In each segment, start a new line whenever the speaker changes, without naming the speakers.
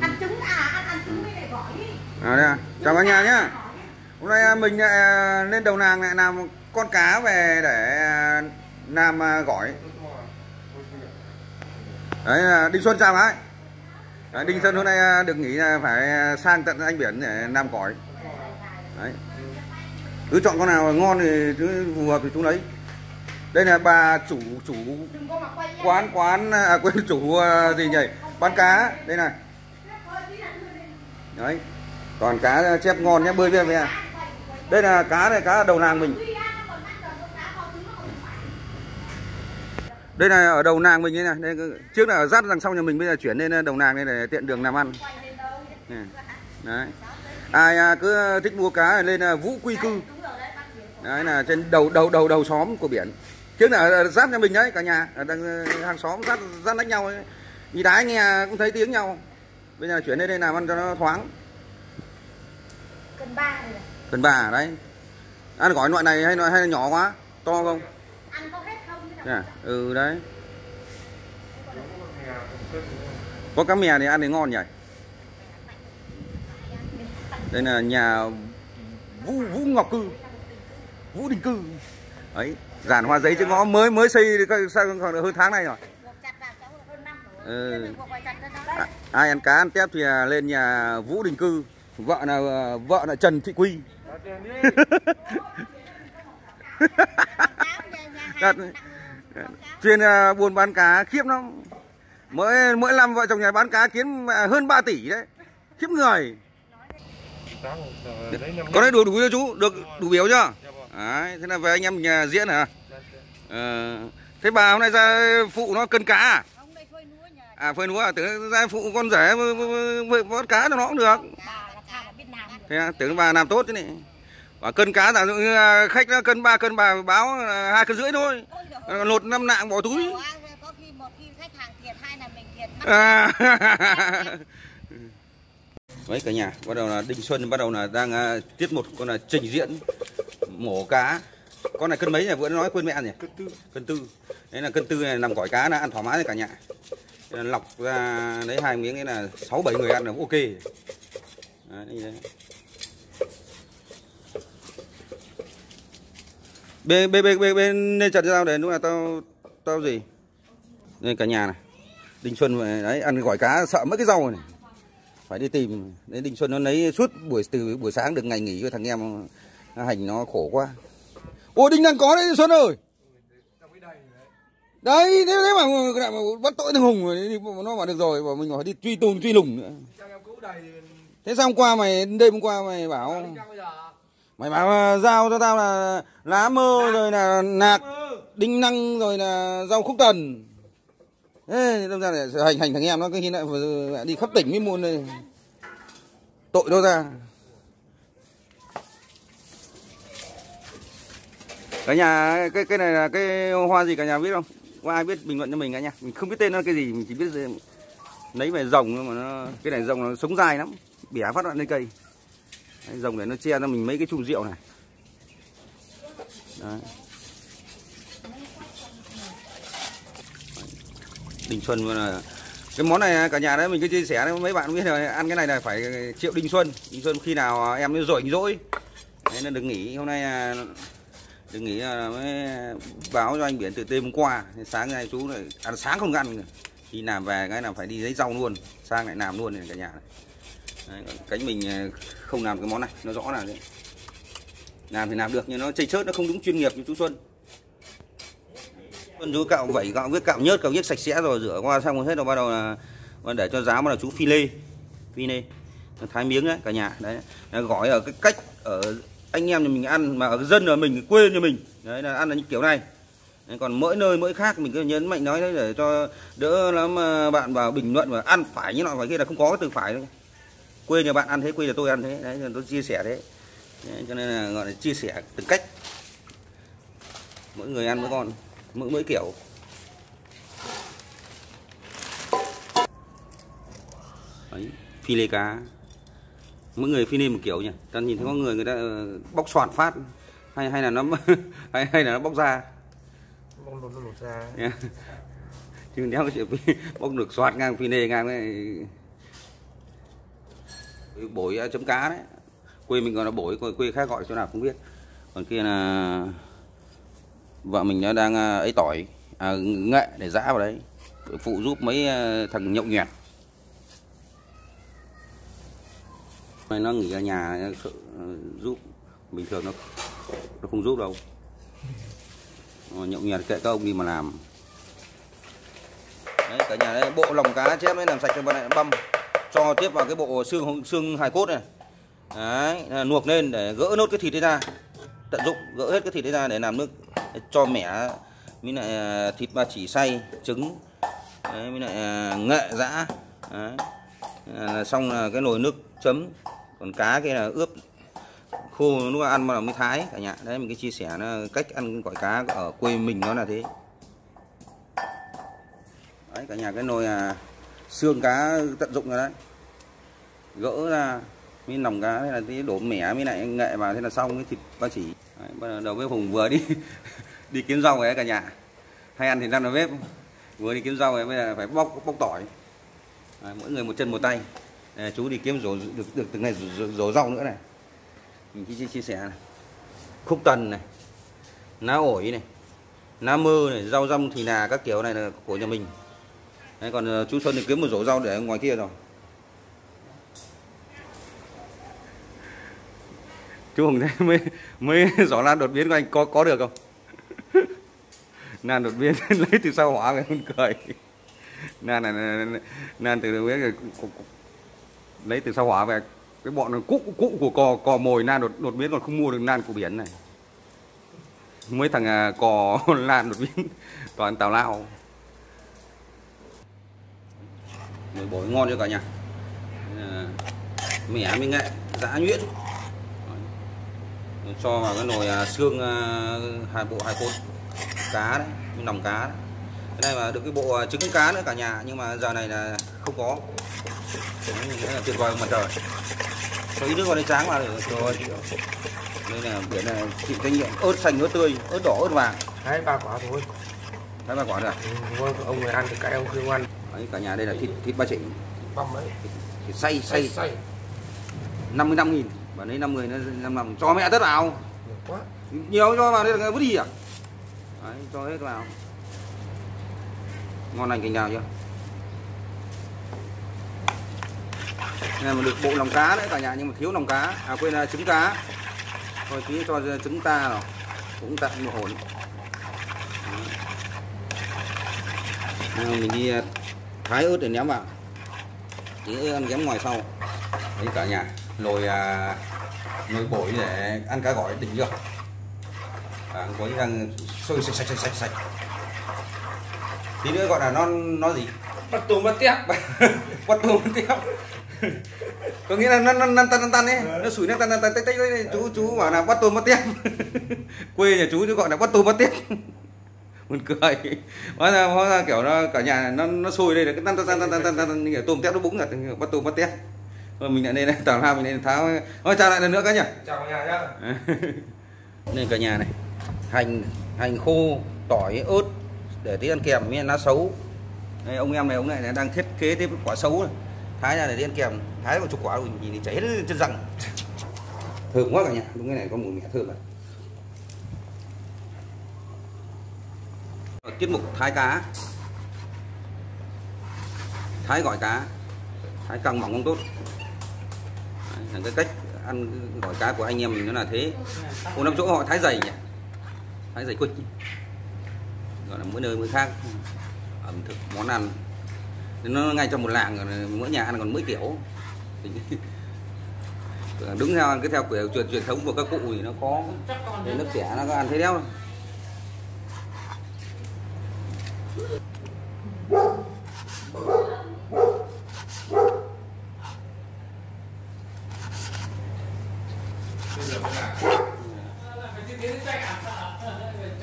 ăn trứng à ăn ăn trứng với lại gỏi
à, đây à. chào cả nhà nhá. hôm nay à, mình lại à, lên đầu nàng lại làm con cá về để à, làm gỏi. Đấy đinh xuân chào cái đấy, đinh xuân hôm nay được nghỉ là phải sang tận anh biển để làm gỏi. Đấy. Cứ chọn con nào ngon thì cứ phù hợp thì chú lấy đây là bà chủ chủ quán quán à quên chủ gì nhỉ? Bán cá. đây này đấy. Còn cá chép ngon nhé bơi về về đây là cá này cá đầu nàng mình. Đây là ở đầu nàng mình này đây, trước là ở rắt đằng sau nhà mình bây giờ chuyển lên ờ, đầu nàng đây để tiện đường làm ăn. Đấy. Ai à, cứ ờ, thích mua cá lên ờ, vũ quy cư. Đấy là trên đầu đầu đầu đầu xóm của biển. Trước là giáp nhà mình đấy cả nhà. Ở đằng hàng xóm giáp giáp lách nhau ấy. nhìn đái nghe cũng thấy tiếng nhau bây giờ chuyển lên đây làm ăn cho nó thoáng.
Cần ba rồi.
Cần bà đấy. Ăn gói loại này hay loại hay là nhỏ quá? To không?
Ăn có hết không?
À? ừ đấy. Có cá mè thì ăn thì ngon nhỉ? Đây là nhà vũ vũ ngọc cư. Vũ đình cư. Ấy giàn hoa giấy chứ ngõ mới mới xây còn hơn tháng này rồi. Ừ. À, ai ăn cá ăn tép thì à, lên nhà Vũ Đình Cư. Vợ là à, vợ là Trần Thị Quy. Đặt- chuyên à, buôn bán cá khiếp lắm. Mỗi mỗi năm vợ chồng nhà bán cá kiếm à, hơn 3 tỷ đấy. Khiếp người. Có đấy đủ đủ chưa chú? Được đủ biểu chưa? Đấy, thế là về anh em nhà diễn hả? Ờ, thế bà hôm nay ra phụ nó cân cá à
Ông đây thôi núa nhà
à phơi núa à tưởng ra phụ con rể bắt cá cho nó cũng được.
Là
thế à, tưởng bà làm tốt thế này và cân cá giả dụ như à, khách nó cân ba cân bà báo là hai cân rưỡi thôi. À, lột năm nạng bỏ túi.
Quá, có khi một khi khách hàng thiệt hai là mình thiệt mất.
à. Đấy cả nhà bắt đầu là Đinh Xuân bắt đầu là đang à, tiết một con là trình diễn mổ cá. Con này cân mấy nhỉ? Vừa nói quên mẹ nhỉ? Cân tư. Cân tư. Đấy là cân tư này làm gỏi cá là ăn thoải mái cho cả nhà. là lọc ra lấy hai miếng ấy là sáu bảy người ăn là ok. Đấy, đấy. bên bên bên bên bên nên chặt dao tao để lúc nào tao tao gì? Đây cả nhà này. Đinh Xuân về đấy ăn gỏi cá sợ mất cái rau này. Phải đi tìm. Đấy Đinh Xuân nó lấy suốt buổi từ buổi sáng được ngày nghỉ cho thằng em hành nó khổ quá. Ô Đinh đang có đấy Xuân ơi! Đấy thế thế mà lại mà bắt tội thằng Hùng rồi nó bảo được rồi bảo mình phải đi truy tùng truy lùng nữa thế sao hôm qua mày đêm hôm qua mày bảo mày bảo à, giao cho tao là lá mơ rồi là nạc đinh năng rồi là rau khúc tần Ê, đâm ra để hành hành thằng em nó cái khi lại đi khắp tỉnh mới mua này. Tội đâu ra. Cả nhà cái cái này là cái hoa gì cả nhà biết không? Có ai biết bình luận cho mình cả nha Mình không biết tên nó cái gì, mình chỉ biết lấy về rồng mà nó cái này rồng nó sống dài lắm, bẻ phát đoạn lên cây. Đấy, rồng để nó che cho mình mấy cái chùm rượu này. Đấy. Đình Xuân là cái món này cả nhà đấy mình cứ chia sẻ đấy mấy bạn biết rồi ăn cái này là phải triệu Đình Xuân Đình Xuân khi nào em nó rỗi rỗi nên đừng nghỉ hôm nay à, đừng nghĩ là mới báo cho anh biển từ đêm hôm qua. Sáng nay chú lại ăn sáng không ăn khi làm về cái là phải đi lấy rau luôn. Sang lại làm luôn này cả nhà này. Đấy, cánh mình à, không làm cái món này nó rõ là đấy làm thì làm được nhưng nó chây chớt nó không đúng chuyên nghiệp như chú Xuân. Xuân chú cạo vẩy cạo viết cạo nhớt cạo viết sạch sẽ rồi rửa qua xong rồi hết rồi bắt đầu là để cho giá bắt đầu chú phi lê. Phi lê. Thái miếng đấy cả nhà. Đấy gói ở cái cách ở anh em nhà mình ăn mà ở dân ở mình quê nhà mình. Đấy là ăn là như kiểu này. Đấy, còn mỗi nơi mỗi khác mình cứ nhấn mạnh nói đấy để cho đỡ lắm ờ, bạn vào bình luận mà ăn phải như nọ phải kia là không có từ phải đâu. Quê nhà bạn ăn thế quê nhà tôi ăn thế. Đấy tôi chia sẻ thế. Đấy, cho nên là gọi là chia sẻ từng cách. Mỗi người ăn mỗi con mỗi mỗi kiểu. Đấy phi lê cá mỗi người phi lê một kiểu nhỉ? Ta nhìn thấy có người người ta ờ, bóc soạn phát. Hay hay là nó hay hay là nó bóc ra
bông lột nó lột ra
Nha. chứ đéo cái chuyện bóc được soạt ngang phi lê ngang với bổi à, chấm cá đấy. Quê mình còn là bổi quê, quê khác gọi chỗ nào không biết. Còn kia là vợ mình nó đang à, ấy tỏi à, nghệ để giã vào đấy. Phụ giúp mấy thằng nhậu nhẹt Mày nó nghỉ ở nhà ờ, giúp. Bình thường nó nó không giúp đâu. Ờ, nhậu nhẹt kệ các ông đi mà làm. Đấy cả nhà đấy bộ lòng cá chép đấy làm sạch cho bạn này băm. Cho tiếp vào cái bộ xương xương hài cốt này. Đấy luộc lên để gỡ nốt cái thịt đấy ra. Tận dụng gỡ hết cái thịt đấy ra để làm nước. Cho mẻ với lại ờ, thịt ba chỉ xay trứng. Đấy, với lại nghệ dã đấy. À, xong là cái nồi nước chấm còn cá kia là ướp khô lúc ăn mà mới thái cả nhà. Đấy mình cái chia sẻ nó cách ăn gỏi cá ở quê mình nó là thế. Đấy cả nhà cái nồi à, xương cá tận dụng rồi đấy. Gỡ ra mới lòng cá thế là tí đổ mẻ mới lại nghệ vào thế là xong cái thịt ba chỉ. Đấy, bắt đầu bếp hùng vừa đi đi kiếm rau ấy cả nhà. Hay ăn thì đang đầu bếp. Vừa đi kiếm rau ấy bây giờ phải bóc bóc tỏi. Đấy, mỗi người một chân một tay. Đây, chú đi kiếm rổ được được từng này rổ, rổ rau nữa này. Mình chia, chia sẻ này. Khúc tần này lá ổi này lá mơ này rau răm thì là các kiểu này là của nhà mình. Đấy, còn ờ, chú Xuân thì kiếm một rổ rau để ngoài kia rồi. Chú Hùng thấy mới mới giỏ lan đột biến của anh có có được không? Nan đột biến lấy từ sau hỏa về cười. Nan này nan từ biết rồi lấy từ sao hỏa về. Cái bọn cũ cũ của cò cò mồi nan đột đột biến còn không mua được nan của biển này. Mấy thằng à, cò lan đột biến toàn tào lao. Mới bổi ngon cho cả nhà? Đây mẻ mới nghệ dã nhuyễn. Rồi. cho vào cái nồi à, xương à, hai bộ hai cốt cá đấy nòng lòng cá đấy. cái này mà được cái bộ à, trứng cá nữa cả nhà nhưng mà giờ này là không có đấy, nghĩa là tuyệt vời mặt trời cho ít nước vào đây tráng vào được rồi đây là biển này chịu trách nhiệm ớt xanh ớt tươi ớt đỏ ớt vàng
Hai ba quả thôi.
thấy ba quả rồi à?
Ừ, vâng, ông người ăn thì cái ông không ăn.
đấy, cả nhà đây là thịt thịt ba chỉ
Băm ấy.
thịt xay xay
Xay.
55 nghìn và lấy 50 nó 55 cho mẹ tất vào
Nhiều quá.
nhiều cho vào đây là vứt đi à đấy, cho hết vào ngon lành cành đào chưa này mà được bộ lòng cá đấy cả nhà nhưng mà thiếu lòng cá. À quên là trứng cá. Thôi tí cho trứng ta nào. Cũng tạm một hồn mình đi à, thái ớt để ném vào. Tí ăn ghém ngoài sau. Đấy cả nhà. Nồi à, nồi bổi để ăn cá gỏi đỉnh chưa? À, có những đang sôi sạch sạch sạch sạch sạch. Tí nữa gọi là nó nó gì?
Bắt tùm bắt tép.
bắt tôm tiếp có nghĩa là nó nó nó tan tan tan ấy. Nó sủi nó tan tan tan tách tách đấy chú chú bảo là bắt tôm bắt tiếp. Quê nhà chú chú gọi là bắt tôm bắt tiếp. Buồn cười. Hóa ra hóa ra kiểu nó cả nhà nó nó sôi đây là cái tan tan tan tan tan tan như kiểu tôm tép nó búng ra bắt tôm bắt tiếp. Rồi mình lại đây tào lao mình đây tháo. Thôi chào lại lần nữa cả nhà
Chào cả nhà nhá.
nên cả nhà này. Hành hành khô tỏi ớt để tí ăn kèm với lá xấu đây, ông em này ông này đang thiết kế thêm quả xấu này thái ra để đi ăn kèm thái một chục quả mình nhìn thì chảy hết chân răng. Thơm quá cả nhà. Đúng cái này có mùi mẹ thơm này tiết mục thái cá. Thái gỏi cá. Thái căng mỏng không tốt. Đấy, là cái cách ăn gỏi cá của anh em mình nó là thế. Còn năm chỗ họ thái dày nhỉ? Thái dày quịch gọi là mỗi nơi mỗi khác. Ẩm thực món ăn nó ngay trong một làng rồi mỗi nhà ăn còn mỗi kiểu. Đúng theo, cứ theo kiểu truyền truyền thống của các cụ thì nó có đến lớp trẻ nó có ăn thấy đéo. Đâu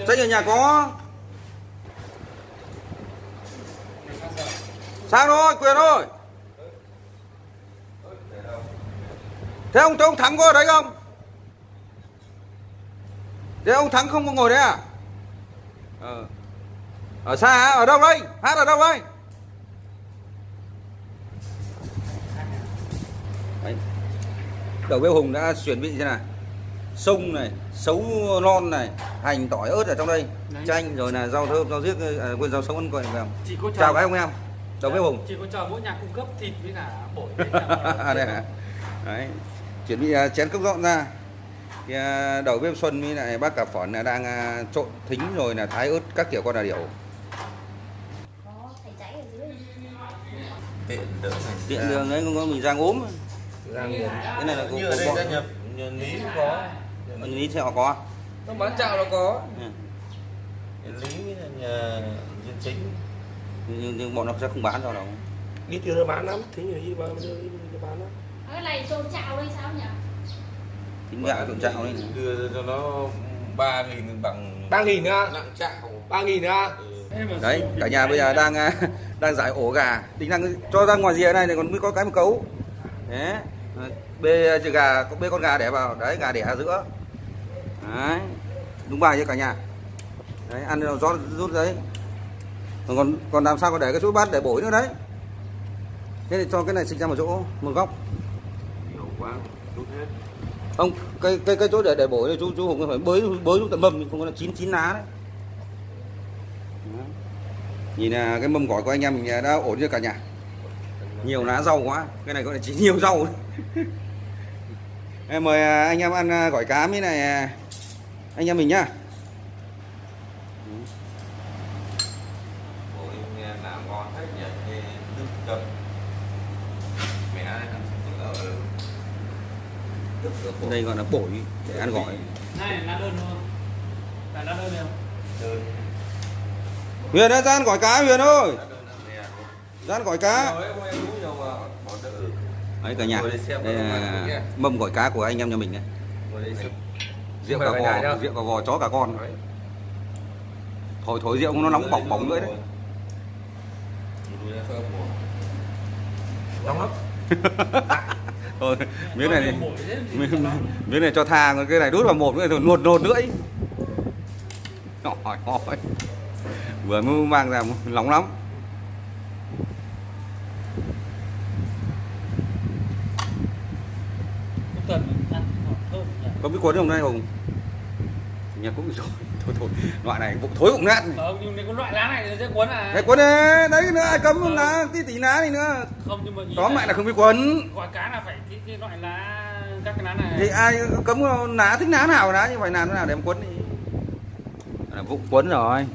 Sách ở nhà có? Sang rồi, quyền rồi Thế ông, thế ông Thắng có ở đấy không? Thế ông Thắng không có ngồi đấy à? Ờ. Ở xa hả? Ở đâu đây? Hát ở đâu đây? Đấy. đầu bếp hùng đã chuẩn bị thế này sông này sấu non này hành tỏi ớt ở trong đây
Đấy.
chanh rồi là rau thơm rau riếc à, quên rau sống ăn vào
chờ
chào các ông em đầu bếp hùng
chỉ có chờ mỗi nhà cung cấp thịt với cả bổi
à, đây hả? Đấy chuẩn bị à, chén cốc dọn ra. Thì à, đầu bếp xuân với lại bác cả phỏn là đang trộn thính rồi là thái ớt các kiểu con là điểu.
Có thầy cháy ở dưới.
Tiện đỡ
tiện đường đấy không có mình rang ốm.
Ra nghiền
cái này là
như ở đây gia nhập nhà lý cũng có.
Ở lý theo có
nó bán chạo nó có.
Ừ.
nhà lý với là nhà dân chính
nhưng, nhưng bọn nó sẽ không bán cho đâu.
Đi tiêu nó bán lắm thế nhiều gì mà đưa đi nó bán lắm.
Cái này trộn chảo đây sao nhỉ?
Thính gạo trộn chạo đấy
đưa cho nó ba nghìn bằng ba nghìn á nặng chạo ba nghìn á
đấy cả nhà bây giờ đang à, đang giải ổ gà. Tính đang cho ra ngoài rìa này này còn mới có cái một cấu. Đấy bê chữ gà có bê con gà để vào. Đấy gà đẻ ở giữa. Đấy đúng bài cho cả nhà? Đấy ăn rồi rót rút đấy còn còn làm sao còn để cái chỗ bát để bổi nữa đấy? Thế thì cho cái này sinh ra một chỗ một góc. Không cái cái cái chỗ để để bổi này chú chú hùng phải bới bới xuống tận mâm không có là chín chín lá đấy. Nhìn là cái mâm gỏi của anh em mình đã ổn chưa cả nhà? Nhiều lá rau quá cái này gọi là chỉ nhiều rau. Em mời à, anh em ăn à, gỏi cá với này à, anh em mình nhá
Ôi, nghe làm ngon hết nhỉ nghe nước cơm mẹ ăn ở
đây gọi là bổi để ăn gỏi
này lá đơn không? Phải lá đơn không?
Huyền ơi ra ăn gỏi cá Huyền ơi. Ra ăn gỏi cá.
Rồi ông em uống nhiều mà bỏ đỡ.
Đấy cả nhà.
Đây
là mâm gỏi cá của anh em nhà mình đấy. Rượu cả
nhá.
rượu cả gò chó cả con.
Đấy.
thổi thổi rượu nó nóng bỏng bỏng nữa đấy.
nóng lắm
thôi miếng này thì miếng, này cho tha còn cái này đút vào một cái rồi nuột nuột lưỡi hỏi hỏi. Vừa mới mang ra nóng lắm. Có biết cuốn không đây hùng? Nhà cũng rồi thôi thôi loại này bụng thối bụng nát này.
không nhưng nếu có loại lá này thì sẽ cuốn à
cái cuốn này đấy nữa ai cấm lá tí tí lá này nữa.
Không nhưng mà
tóm lại là không biết cuốn.
quả cá là phải cái, cái loại lá các cái lá này.
Thì ai cấm lá thích lá nào lá như vậy làm thế nào để em cuốn đi. Là bụng cuốn rồi.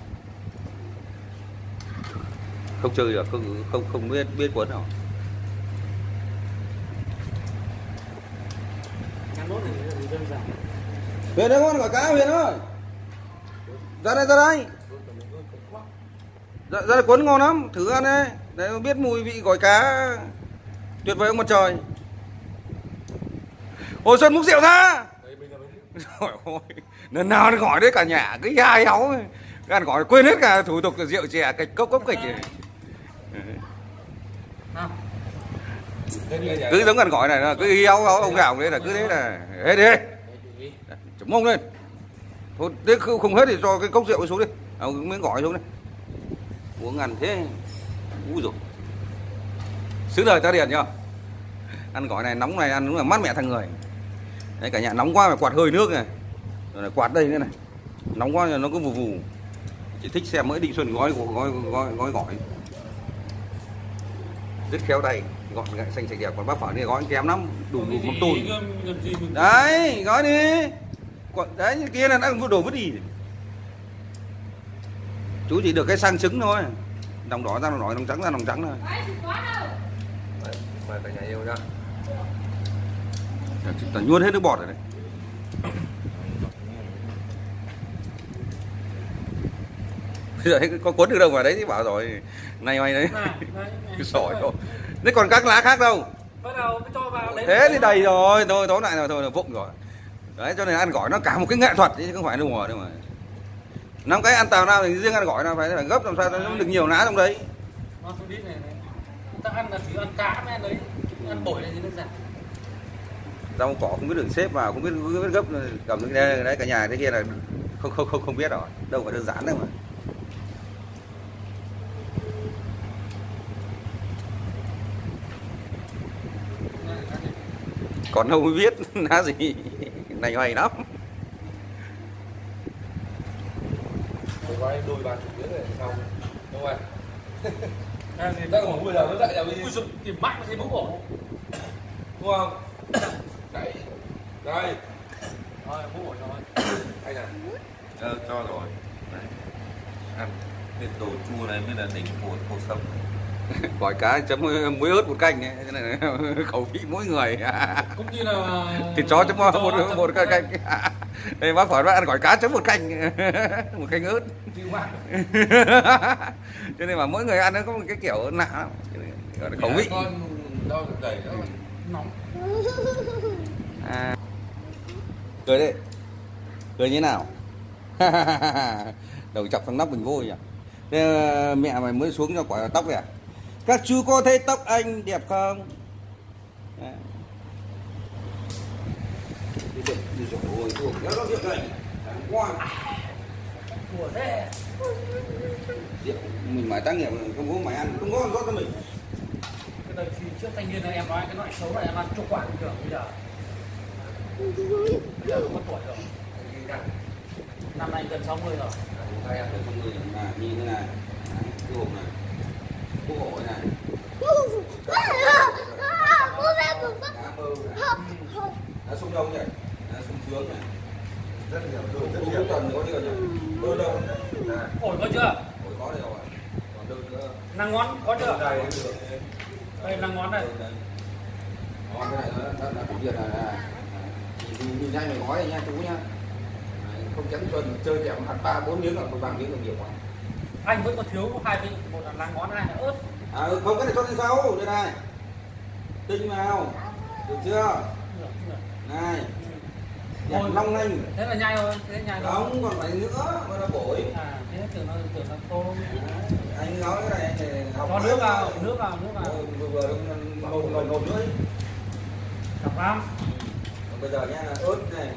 Không chơi được không không không biết biết cuốn rồi
Ngắn nốt này thì đơn giản.
Huyền ơi con gọi cá Huyền ơi Dạ ra dạ đây ra đây. Ra, ra đây cuốn ngon lắm. Thử ăn đấy, đấy biết mùi vị gỏi cá tuyệt vời ông mặt trời. Hồi xuân múc rượu ra. Lần nào nó gọi đấy cả nhà. Cứ hai héo ăn gọi quên hết cả thủ tục rượu chè kịch cốc cốc kịch cứ giống gần gọi này là cứ héo ông gạo đấy là cứ thế là hết đi chấm mông lên thôi thế không hết thì cho cái cốc rượu ấy xuống đi. À, miếng gỏi xuống đi uống ăn thế úi rồi. Xứ đời ta điền nhá. Ăn gỏi này nóng này ăn đúng là mát mẻ thằng người. Đấy cả nhà nóng quá phải quạt hơi nước này. Rồi này quạt đây nữa này. Nóng quá là nó cứ vù vù. Chỉ thích xem mỗi định xuân gói gói gói gói gỏi. Rất khéo tay. Gọn gọn xanh sạch đẹp. Còn bác phở này gói kém lắm. Đủ đủ mắm tôm
mình
đấy gói đi còn đấy như kia là đang vừa đổ vứt đi. Chú chỉ được cái sang trứng thôi. Đồng đỏ ra đồng đỏ đồng trắng ra đồng trắng thôi.
Mời cả nhà yêu nhá.
Ta nhuôn hết nước bọt rồi đấy. Bây giờ có cuốn được đâu mà đấy thì bảo rồi. Này mày đấy. Cái sỏi thôi đấy. Còn các lá khác đâu?
Bắt đầu mới cho vào đấy
thế thì đầy rồi. Thôi tóm lại là thôi là vụng rồi đấy cho nên ăn gỏi nó cả một cái nghệ thuật chứ không phải đùa đâu mà. Năm cái ăn tàu nào thì riêng ăn gỏi là phải, phải gấp làm sao cho nó được nhiều lá trong đấy.
Nó không biết này này. Ta ăn là chỉ ăn cá mới ăn đấy ăn bổi này thì đơn giản.
Rau cỏ không biết đường xếp vào không biết, biết gấp cầm cái đấy, đấy cả nhà thế kia là không không không không biết rồi đâu phải đơn giản đâu mà. Còn đâu mới biết lá gì này hoài lắm.
Tôi gói đôi ba chục tiếng rồi xong đúng không
À, gì
Chắc khoảng 10 giờ nó dậy là đi
Ui tìm mạnh mà thấy bóng ổ
đúng không? Đấy. Đây.
Rồi, bóng ổ rồi.
Anh à. Ờ, cho rồi. Đấy. ăn. Cái đồ chua này mới là đỉnh của cuộc sống
gỏi cá chấm muối ớt một canh ấy. Thế này khẩu vị mỗi người.
Cũng như là
thịt chó chấm một một, một cái canh. đây bác hỏi bác ăn gỏi cá chấm một canh một canh ớt. Cho nên mà mỗi người ăn nó có một cái kiểu lạ lắm. Gọi là khẩu vị.
được đẩy
Nóng.
À. cười đi cười như nào? Đầu chọc thằng nóc bình vô nhỉ Thế, ờ, mẹ mày mới xuống cho quả tóc kìa các chú có thấy tóc anh đẹp không? Mình mãi tác nghiệp không có mày ăn. Không ngon rót cho mình.
Cái đời thì trước thanh niên này em nói cái loại xấu này em ăn chục quả được bây giờ. Bây giờ có tuổi rồi. Năm nay gần 60 rồi.
Tay ăn được trong người là như thế này. Cái hộp này cái hộp này. Đá mơ này đá sung đông nhỉ? Đá sung sướng này
rất nhiều đồ rất nhiều.
tuần có chưa nhỉ? Đôi đâu?
Ổi có chưa?
ôi có rồi. Còn đôi nữa.
Năng ngón có chưa?
đây
Đây năng ngón đây.
Đây. Đó, cái này nó nó nó cũng việc là là- nhìn nhìn nhanh mình gói này nha chú nha Đấy, không chắn xuân chơi kẹo hạt ba bốn miếng là một vàng miếng là nhiều quá
Anh vẫn còn thiếu hai vị Một là năng ngón, hai là ớt.
À không cái này cho lên sau. Đây này. Tinh vào. Được chưa? Này.
Ôi.
long lanh
Thế là nhai thôi, thế nhai thôi.
Không còn phải nữa mà nó bổi.
À, thế tưởng nó tưởng nó khô.
Anh nói cái này thì học
Cho nước vào, nước vào, nước vào.
Vừa vừa ngầu ngầu ngầu rưỡi
Đọc lắm.
Còn bây giờ nha là ớt này.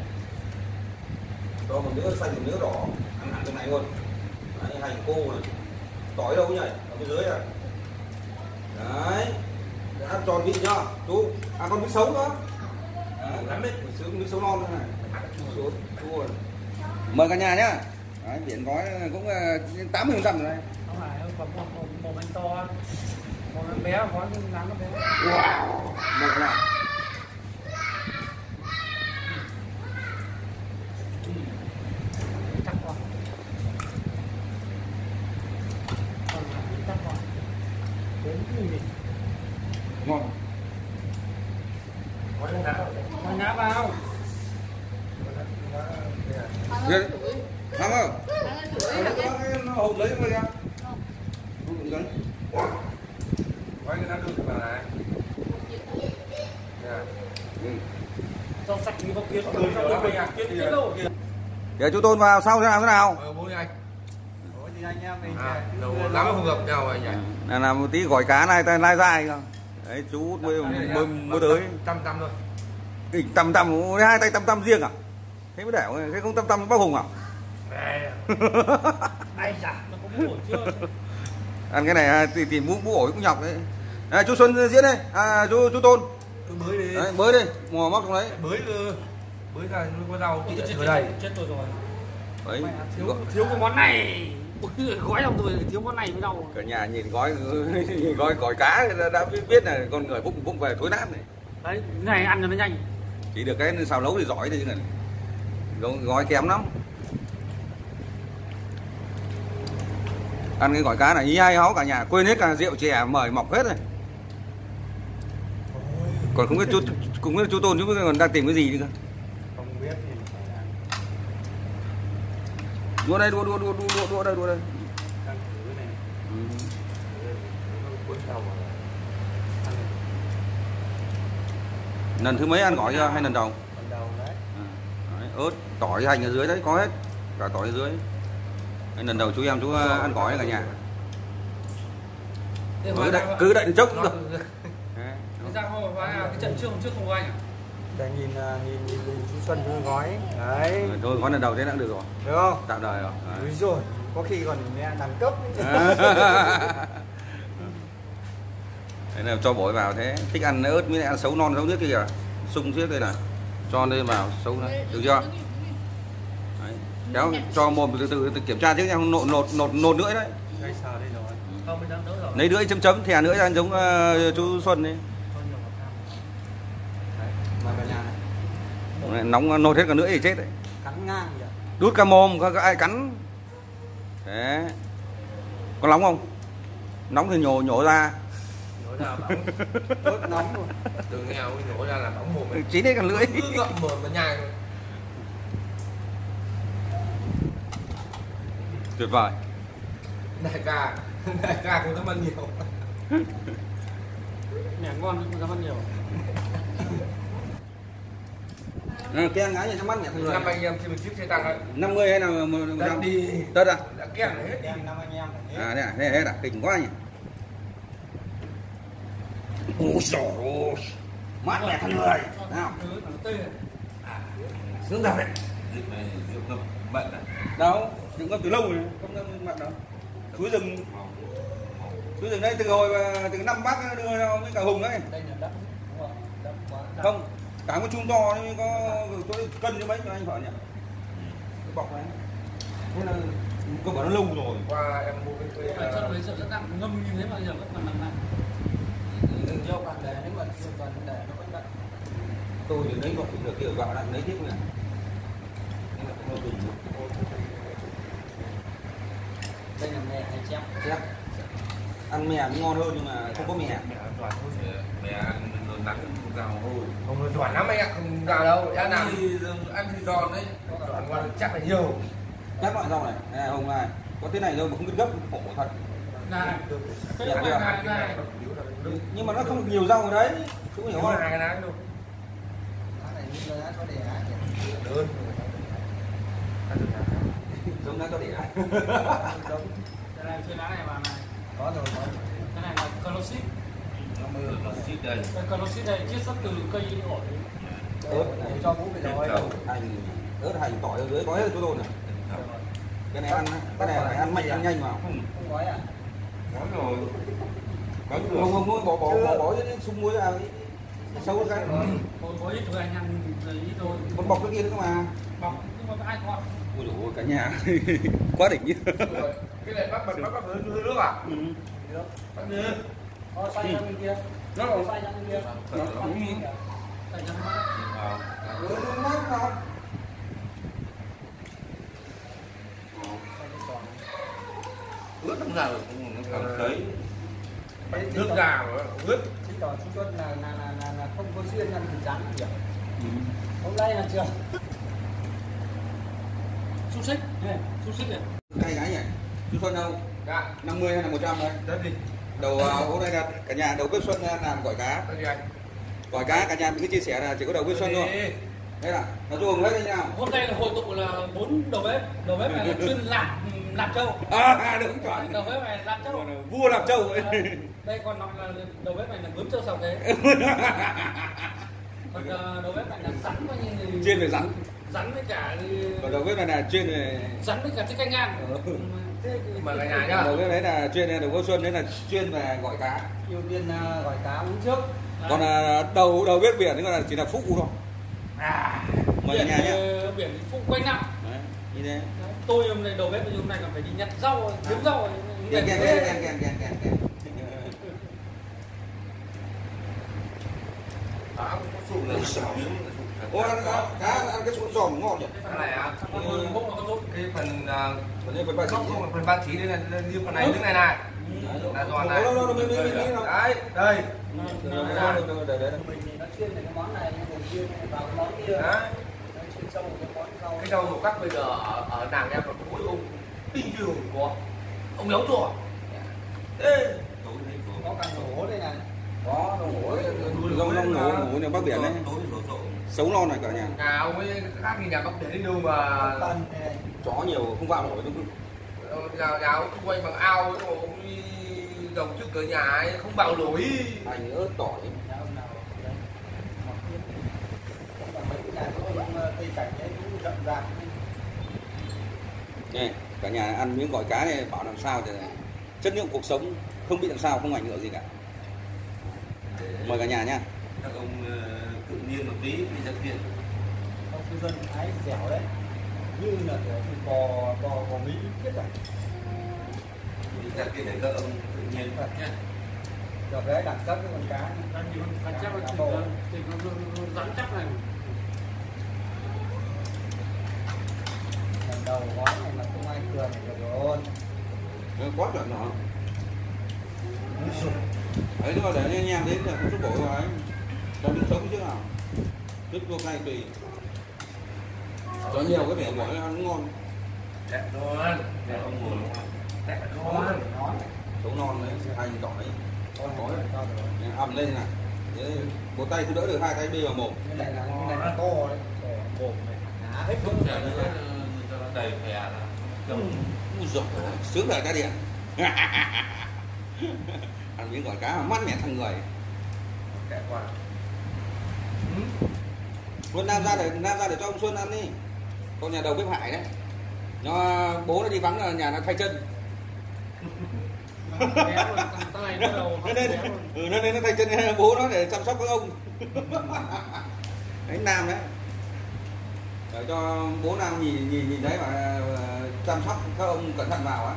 Cho một miếng xanh một miếng đỏ. Ăn hẳn cái này luôn đấy, hành cô này tỏi đâu nhỉ? Ở bên dưới à đấy. Để ăn tròn vị nhá. Chú. À còn miếng sống nữa. Đấy, gắn đấy. Miếng sống miếng sống non nữa này. Xuống. Chua này. mời cả nhà nhá. Đấy, biển gói cũng ờ, tám mươi phần rồi đây.
Không phải, còn một một một bánh to. Một bánh bé, có nắng nó bé.
Wow. Một cái này
Chắc quá Còn là chắc quá Đến cái gì?
Ngon
có những nào
Mà nhá vào.
Thắng không? Nó hộp lấy mà ra. Hộp lấy.
quay cái nó được vào này.
Ừ.
Rau sạch như kiến đâu
Để chú Tôn vào sau thế nào thế nào?
Ờ, bố đi anh
Ủa thì anh em mình
à, lâu lắm không gặp nhau anh nhỉ
Là làm một tí gỏi cá này tay lai dai không? Đấy chú út mới mới mới tới.
trăm trăm thôi
Đỉnh tầm tầm hai tay tầm tầm riêng à? Thế mới đẻo thế không tầm tầm bác Hùng à?
Ai Nó có buổi chưa
Ăn cái này à, thì tìm mũ mũ ổi cũng nhọc đấy. À, chú Xuân diễn đây. À chú chú Tôn.
cứ bới đi
Đấy, mới đi, mò móc trong đấy.
bới cơ bới ra nó có rau
Chết, chết,
ở đây
chết tôi rồi
Đấy.
Thiếu thiếu cái món này gói trong tôi thiếu món này mới đau
Cả nhà nhìn gói nhìn gói gỏi cá đã, đã biết, là con người vụng vụng về thối nát này.
đấy này ăn cho nó nhanh.
Chỉ được cái xào nấu thì giỏi thôi chứ này. Gói, gói kém lắm. Ăn cái gỏi cá này ý hay háo cả nhà quên hết cả rượu chè mời mọc hết rồi. Còn không biết chú cũng biết chú tôn chú còn đang tìm cái gì nữa cơ
không biết thì
đua đây đua đua đua đua đua, đua đây đua đây. Ừ. lần thứ mấy ăn gỏi chưa? Hay lần đầu?
Phần đầu đấy.
À, ớt tỏi hành ở dưới đấy có hết. Cả tỏi ở dưới. Đấy, lần đầu chú em chú ờ, ăn gỏi đấy cả nhà. Cứ
ra-
cứ đến chốc cũng được.
Ra hôm cái trận trước hôm trước không có anh à?
Để nhìn à, nhìn nhìn, nhìn chú Xuân nó gói. Đấy.
Rồi, thôi gói lần đầu thế đã được rồi.
Được không?
Tạm đời rồi.
Úi rồi có khi còn nghe đẳng cấp.
Đấy là cho bổi vào thế. Thích ăn ớt mới ăn xấu non xấu nước kia kìa. Sung chiếc đây này. Cho lên vào xấu này. Được chưa? Đấy. kéo cho mồm từ từ, từ kiểm tra trước nha. Không nột nột nột nột nữa đấy.
Ngay sờ đây rồi.
không mới đỡ rồi.
Lấy lưỡi chấm chấm thè nữa ra giống ờ, chú Xuân đấy
Thôi nhiều một tham. Đấy, mời cả nhà này.
nóng nột hết cả lưỡi thì chết đấy.
Cắn ngang vậy.
đút cả mồm có, ai cắn? Đấy có nóng không? Nóng thì nhổ nhổ ra.
Nhổ ra
Đốt nóng luôn.
từ nghèo nhổ ra là bóng mồm
chín hết cả lưỡi.
Cứ ngậm mồm mà nhai
tuyệt vời.
Đại ca đại ca không dám ăn nhiều.
Mẻ ngon không dám ăn nhiều
à, cái ngái nhà trong mắt nhỉ không
năm
rồi
anh em trên một chiếc xe tăng ấy.
50 hay là một
Đất
trăm
đi.
Đất à?
Đã kèm hết
Em năm anh em
à đây à? Đây hết à? Kinh quá nhỉ. Ôi trời ơi. Mát mẻ thân người nào?
Thằng tê.
Sướng thật đấy.
Rượu này rượu ngập mận à?
Đâu? Đừng ngâm từ lâu rồi không ngâm mặn đâu. Suối rừng. Suối rừng đây từ hồi mà- từ năm bác đưa cho với cả hùng đấy.
Đây là đất. Đúng không?
Cả con chung to nó có có cân như mấy cho anh vợ nhỉ? Cái bọc này thế là không phải nó lâu rồi.
Qua em mua cái
phải
cái
cho
ờ,
lấy rượu rất nặng ngâm như thế mà giờ vẫn còn nặng nặng.
Vô bạn để nếu mà chưa cần để nó vẫn đậm.
tôi thì lấy một được kiểu vợ lại lấy tiếp này Nên là cũng là bình
Đây là mẹ hay chép.
Chép. ăn mè mới ngon hơn nhưng mà không có mè.
Mẹ ăn giòn thôi mẹ ăn nó nắng không giàu thôi không nó giòn lắm anh ạ không giàu đâu ăn ăn thì ăn thì giòn đấy. Giòn ngon chắc là nhiều.
Các loại rau này. Này hồng này. Có thế này đâu mà không biết gấp khổ thật.
Này.
Dạ,
này
dạ.
này này.
Nhưng mà nó không nhiều rau ở đấy. Chú hiểu không?
hai cái đâu
Lá này như là lá có để
giống. Lại
cái này trên lá này vào này.
Có rồi, có rồi.
cái này là colosit
xít đây
cái colosit này chiết xuất từ cây ổi.
Ớt
cho bị đói.
Chậu.
hành ớt hành tỏi ở dưới có hết chỗ tôi này cái này ăn cái này phải ăn mạnh ăn nhanh vào
Không gói à?
có rồi. Có
không
rồi.
không không bỏ bỏ bỏ bỏ những sung muối cái sâu cái
có có ít thôi anh ăn ít thôi.
Con bọc cái kia nữa mà.
Bọc nhưng mà ai còn
ôi dồi cả nhà. Quá đỉnh nhỉ.
Cái này bắt bật bắt bắt hứa nước à?
Ừ.
bắt nước
Có xoay ra bên kia.
nó còn
Xoay bên kia.
Nó cũng-
nó
vào
ừ, nó mát nào
ướt không ra được cũng cảm thấy nước gà ướt
Thế tỏ chú Tuấn là, là, là, là, là không có xuyên ăn thịt rắn gì à?
Ừ.
Hôm nay là chưa?
xúc xích xúc xích này
hai gái nhỉ chú Xuân đâu
dạ
50 hay là 100 đấy
đất đi
đầu à, hôm nay là cả nhà đầu bếp Xuân à, làm gỏi cá.
Anh?
Gỏi cá cả nhà mình cứ chia sẻ là chỉ có đầu bếp Xuân thôi. Thế. Là nó dùng hết đấy nào
hôm nay là hội tụ là bốn đầu bếp. Đầu bếp này là chuyên làm làm trâu.
À đúng chuẩn
đầu bếp này làm trâu.
Vua làm trâu. Ấy.
Ờ, đây còn nói là đầu bếp này là bướm trâu sào thế còn ờ, đầu bếp này là rắn coi như
chuyên về rắn.
rắn với cả
còn đầu bếp này là chuyên về
rắn với cả tiết canh ngang.
Ừ
mời cả nhà nhá.
Đấy là chuyên đầu cô xuân đấy là chuyên về gọi cá.
Yêu viên à, gọi cá uống trước.
Còn là đầu đầu biết biển còn là chỉ là phúc thôi.
À
mời cả nhà nhá.
À, biển thì phúc quanh năm.
Đấy, như thế.
Tôi hôm nay đầu bếp hôm nay còn phải đi nhặt rau kiếm rau
kèm kèm kèm kèm kèm
kèm cá có sụn là sáu
ô ăn ăn- cá ăn cái sụn giòn ngon nhỉ?
Cái này à?
Bốc nó tốt.
Cái phần à,
còn đây phần ba chỉ.
không phần ba chỉ đây là như phần này miếng này này. Là giòn này.
đâu đâu đâu mình mình mình mình
đấy đây.
Nó chuyên về cái món này, chuyên vào món kia.
đấy rau một cắt bây giờ ở, ở nàng em là mỗi ông tinh thường có. Ông nấu rồi
Có. cả nổ đây này.
có rong ngủ ngủ nhà bắc biển đấy sống non này cả nhà.
Nhà ông ấy khác thì nhà bắc để đi đâu mà.
Này này.
chó nhiều không vào nổi đúng không?
Nhà nhà ông quay bằng ao ấy ông đi dòng trước cửa nhà ấy không vào nổi.
Hành ớt tỏi.
Ờ,
này cả nhà ăn miếng gỏi cá này bảo làm sao thì chất lượng cuộc sống không bị làm sao không ảnh hưởng gì cả. Mời cả nhà nhá
các ông ờ, tự nhiên một tí thì rất nghiền
không cư dân ái dẻo đấy. Như là kiểu bò bò bò mỹ biết rồi
thì rất nghiền để các ông tự nhiên. Nhé
được đấy đẳng cấp cái con cá
Đang nhìn con chắc là
Cá
thịt
bò.
nó nó rắn chắc này.
lần đầu gói này mà không ai cười được rồi.
Nó quá chuẩn nó ấy nhưng mà để anh em đến là không xúc bổ rồi cho miếng sống chứ nào? Nước vô cay tùy cho nhiều cái bể mỗi ăn ngon.
Đẹp luôn. Đẹp ông ngồi đẹp
không
luôn
sống non đấy hành tỏi Có
rồi.
Ẩm lên này. Đấy, một tay cứ đỡ được hai tay bê vào mồm
cái này là cái này là to đấy. Mồm này. Đá hết
không thể cho nó đầy phè ra
Úi dồi, sướng đời cá điện ăn miếng gỏi cá mà mắt mẻ thằng người.
Kệ qua
Xuân Nam ra để Nam ra để cho ông Xuân ăn đi. Con nhà đầu bếp Hải đấy. Nó bố nó đi vắng là nhà nó thay chân. Nó nên ừ, nó nên nó thay chân bố nó để chăm sóc các ông. Đấy Nam đấy. Để cho bố Nam nhìn nhìn nhìn đấy mà ờ, chăm sóc các ông cẩn thận vào á.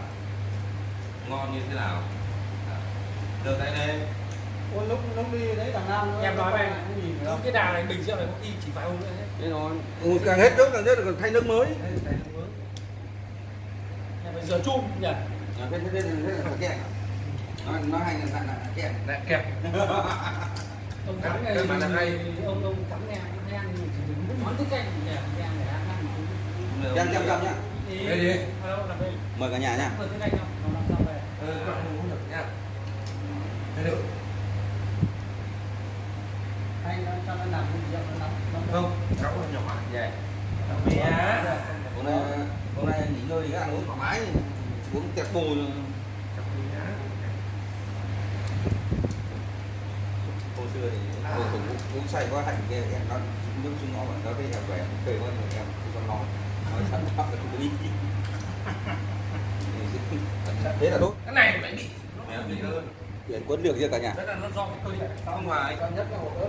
Ngon như thế nào? Đưa tay đây
Ôi, lúc lúc đi đấy thằng Nam
Em nói
nhìn
Đúng
không
cái đà này bình rượu này có khi chỉ vài hôm nữa hết.
thế rồi ừ, càng hết nước càng hết còn thay nước mới
phải rửa chum nhỉ?
À, thế thế thế thế là kẹt nó nó hay là nặng kẹt
lại kẹp
Ông cắm này,
Cái mà là hay.
ông ông cắm nghe nghe ăn chỉ đúng món thức canh nhỉ? Nghe để ăn ăn
chăm chăm chăm nhá
Đây đi.
Là
mời cả nhà nhá
Mời thức canh không? Làm sao về?
ờ các ông uống được nha thế được
hay nó cho nó nằm cái rượu nó nóng nóng
không. Cháu nhỏ vậy mẹ
hôm nay hôm nay nghỉ ngơi thì ăn uống thoải mái. Uống kẹt bù hồi xưa thì hồi cũng uống say quá hạnh kia em nó nước chung ngõ mà nó thấy em về cười quá rồi em không có nói. Nói sẵn pháp là không có đi thế là tốt.
Cái này phải bị. Mẹ bị hơn
biển quấn được chưa cả nhà?
Rất là nó do cái cơ địa.
không phải.
Cho nhất là hột ớt.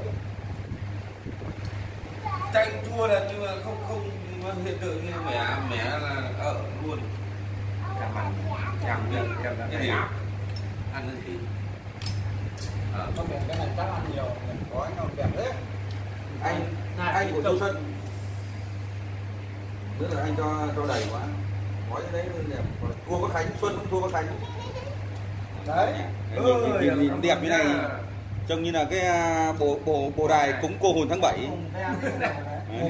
Chanh chua là nhưng mà không không mà hiện tượng như mẹ mẹ là ở luôn. Làm ăn làm miệng làm cái gì? ăn cái gì? Ờ.
Nó miệng cái này chắc ăn nhiều mình gói nó đẹp đấy
anh
Này,
anh của chú Xuân. Tức là anh cho cho đầy quá. Gói cái đấy đẹp. Thua bác Khánh Xuân cũng thua bác Khánh.
Đấy.
Nhìn, nhìn đẹp như này trông như là cái à, bộ bộ bộ đài cúng cô hồn tháng 7
không thấy ăn cái này đấy.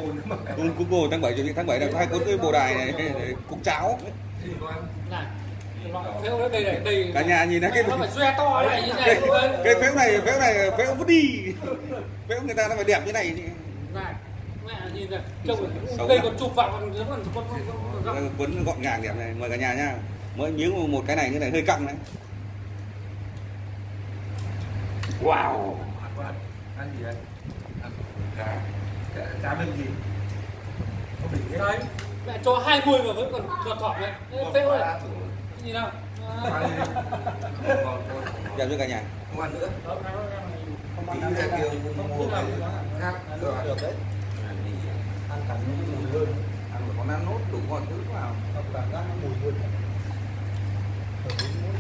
cúng cúng cô hồn tháng 7 chuẩn bị tháng 7 là có hai cuốn cái bộ đài này cúng cháo
đây này, đây.
cả nhà nhìn thấy cái
to này như
cái,
này luôn.
cái phễu này phễu này phễu vứt đi phễu người ta nó phải đẹp như này
Này. Mẹ nhìn này, trông đây còn chụp vào còn còn còn
quấn gọn gàng đẹp này mời cả nhà nha mỗi miếng một cái này như này hơi căng đấy wow.
Ăn gì đây ăn cá cá gì có bị cái
đấy. Mẹ cho 20 mà vẫn còn còn thọt này. Ê, Phễu này. Cái gì nào?
Đẹp cho cả nhà.
Không ăn nữa. Tí
ăn
ra
ăn
kêu mua cái khác
được đấy.
Ăn
cả những mùi hơn.
Ăn một con ăn nốt đủ mọi thứ vào.
Cảm giác nó mùi hơn. Mỗi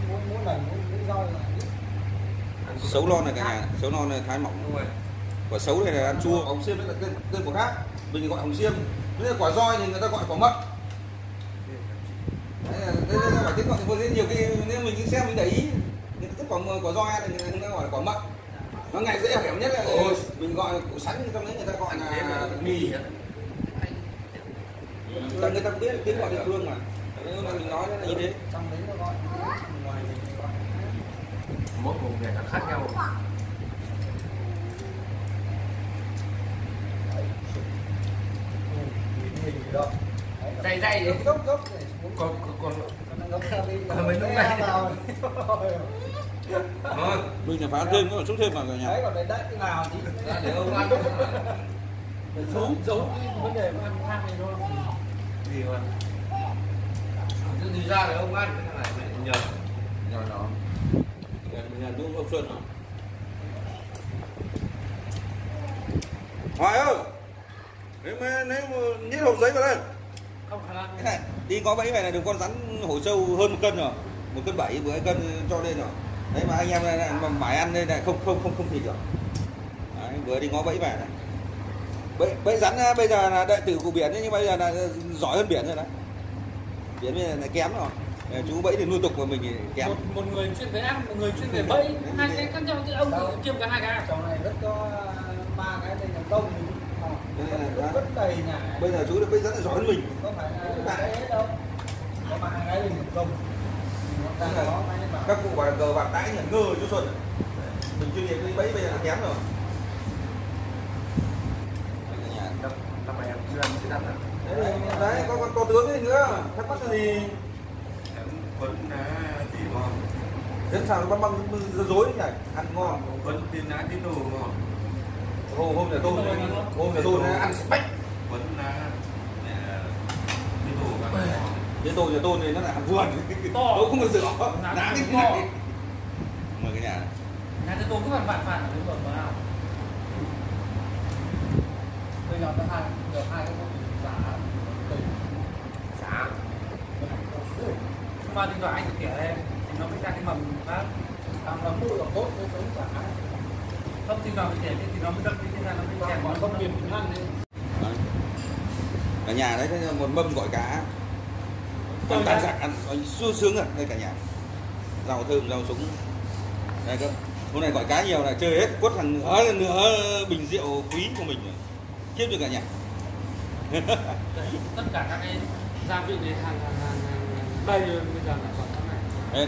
mỗi mỗi lần mỗi mỗi rau là
xấu non này cả nhà xấu non này thái mỏng. Quả xấu này là ăn chua. Hồng xiêm là tên tên của khác. Mình gọi hồng xiêm. Nếu quả roi thì người ta gọi quả mận. Đấy là phải tiếng gọi nhiều khi nếu mình xem mình để ý người ta thích quả quả roi thì người ta gọi là quả mận. Nó ngày dễ hiểu nhất là
Ôi.
mình gọi củ sắn trong đấy người ta gọi là
mì. á.
Tại người ta biết tiếng gọi địa phương mà. Nếu mà mình nói là như thế.
Trong đấy nó gọi ngoài thì nó gọi
mỗi vùng miền nó khác nhau.
Đấy,
dày dày
gốc gốc gốc này
còn còn
nó
Còn mấy lúc này.
mình là phải ăn thêm có chút thêm vào cả
đấy
nhà
còn đấy đất cái nào chứ
để ông ăn.
Giấu giấu cái vấn đề mà ăn than này thôi.
Gì mà cứ đi ra để ông ăn cái này nhờ.
Nhỏ nhỏ nhà đúng ông xuân hoài ơi nếu mà nếu mà nhét hộp giấy vào đây.
Không khả năng
Cái này, đi có bẫy này là được con rắn hổ sâu hơn một cân rồi. Một cân bảy vừa cân cho lên rồi. Đấy mà anh em này, này, mà mải ăn đây này không không không không thịt được. Đấy, vừa đi ngó bẫy về này. Bẫy bẫy rắn à, bây giờ là đệ tử của biển ấy, nhưng bây giờ là giỏi hơn biển rồi đấy. Biển bây giờ là kém rồi chú bẫy thì nuôi tục của mình thì kém
một, một người chuyên về ăn một người chuyên về bẫy. Hai cái khác nhau thì ông tự kiêm cả hai cái
chỗ này rất có ba cái đây là công thì
Đây là-
rất, rất đầy nhà.
Bây giờ chú được bẫy rắn là giỏi hơn mình.
Có phải là cái hết đâu. Có ba cái đây là công
các cụ bảo là cờ bạc đãi nhận ngơ chú xuân mình chuyên nghiệp đi bẫy bây giờ là kém rồi.
À?
Đấy, đấy có con to tướng nữa. Thắc mắc gì
quấn đá thì ngon.
Đến sao nó băng băng dối nhỉ ăn ngon.
Quấn tin đá tin đồ ngon.
Hôm hôm nhà tôi hôm nhà tôi ăn bách.
Quấn đá nè, tin đồ bạn ngon.
Cái tôi nhà tôi này nó là hàng vườn.
To.
tôi không có sữa
Nắng
đá cái này. Mà cái nhà này.
nhà tôi tôi cứ phản phản phản ở bên bờ nào bây giờ có hai được hai cái mà thỉnh thoảng anh tỉa đây thì nó mới ra cái mầm khác
làm là mũi là tốt cái sống cả
không thỉnh thoảng mình tỉa thì nó mới đâm đi ra nó mới chèn
còn
nó
không
không
tiền ăn đi
Đấy. cả nhà đấy một mâm gọi cá. Tan
đã-
giặc ăn sướng sướng rồi đây cả nhà. Rau thơm rau súng. Đây cơ. Hôm nay gọi cá nhiều là chơi hết quất hàng nửa nửa bình rượu quý của mình rồi. Kiếp được cả nhà.
Tất cả các cái gia vị này hàng hàng hàng, hàng đây rồi bây giờ là còn cái này
Đây,